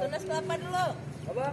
Tunas kelapa dulu. Apa?